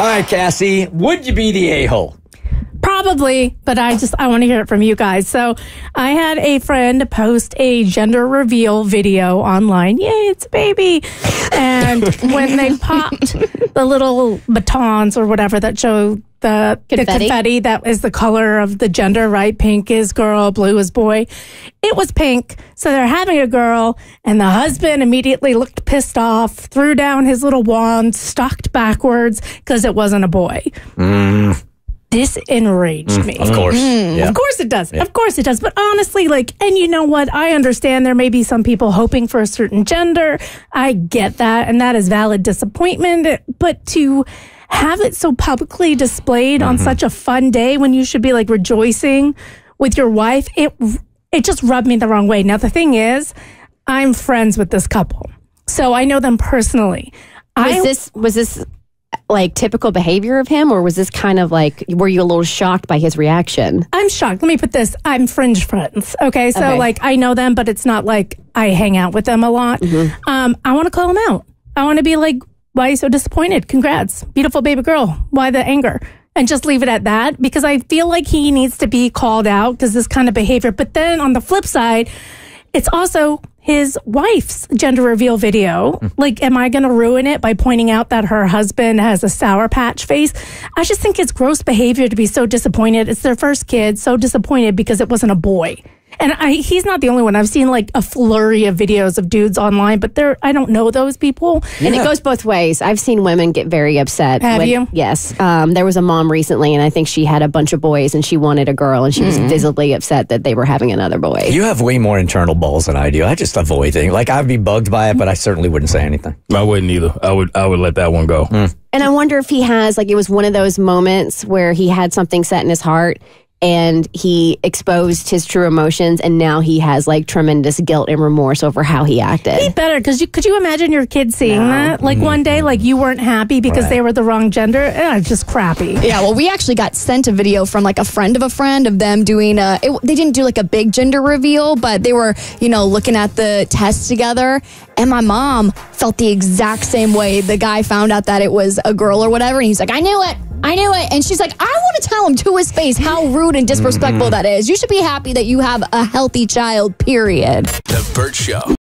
All right, Cassie, would you be the a hole? Probably, but I just I want to hear it from you guys. So I had a friend post a gender reveal video online. Yay, it's a baby! And when they popped the little batons or whatever that show the confetti. the confetti that is the color of the gender, right? Pink is girl, blue is boy. It was pink. So they're having a girl, and the husband immediately looked pissed off, threw down his little wand, stalked backwards because it wasn't a boy. Mm. This enraged mm, me. Of course. Mm. Yeah. Of course it does. Yeah. Of course it does. But honestly, like, and you know what? I understand there may be some people hoping for a certain gender. I get that. And that is valid disappointment. But to have it so publicly displayed mm-hmm. on such a fun day when you should be like rejoicing with your wife, it, it just rubbed me the wrong way. Now, the thing is, I'm friends with this couple. So I know them personally. Was I, this, was this like typical behavior of him, or was this kind of like were you a little shocked by his reaction? I'm shocked. Let me put this: I'm fringe friends. Okay, so okay. like I know them, but it's not like I hang out with them a lot. Mm-hmm. Um, I want to call them out. I want to be like, "Why are you so disappointed? Congrats, beautiful baby girl. Why the anger?" And just leave it at that because I feel like he needs to be called out because this kind of behavior. But then on the flip side, it's also his wife's gender reveal video. Mm. Like, am I going to ruin it by pointing out that her husband has a sour patch face? I just think it's gross behavior to be so disappointed. It's their first kid, so disappointed because it wasn't a boy. And I, he's not the only one. I've seen like a flurry of videos of dudes online, but they're I don't know those people. And it goes both ways. I've seen women get very upset. Have you? Yes. Um, there was a mom recently, and I think she had a bunch of boys, and she wanted a girl, and she mm-hmm. was visibly upset that they were having another boy. You have way more internal balls than I do. I just avoid things. Like I'd be bugged by it, but I certainly wouldn't say anything. I wouldn't either. I would. I would let that one go. Mm. And I wonder if he has like it was one of those moments where he had something set in his heart and he exposed his true emotions and now he has like tremendous guilt and remorse over how he acted he better because you could you imagine your kid seeing no. that like mm-hmm. one day like you weren't happy because right. they were the wrong gender eh, it's just crappy yeah well we actually got sent a video from like a friend of a friend of them doing a it, they didn't do like a big gender reveal but they were you know looking at the test together and my mom felt the exact same way the guy found out that it was a girl or whatever and he's like i knew it I knew it. And she's like, I want to tell him to his face how rude and disrespectful mm-hmm. that is. You should be happy that you have a healthy child, period. The Bert Show.